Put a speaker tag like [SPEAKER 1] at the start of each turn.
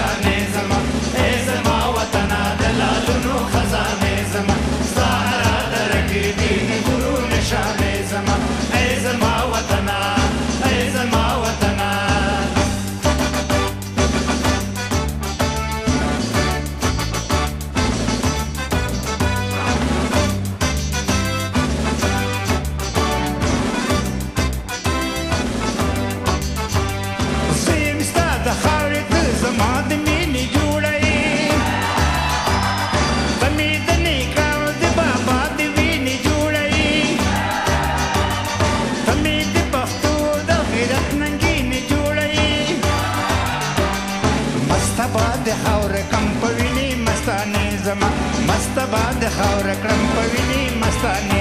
[SPEAKER 1] Shine.
[SPEAKER 2] باد خاور کم پویني مستانه زما مست باد خاور کم پویني مستانه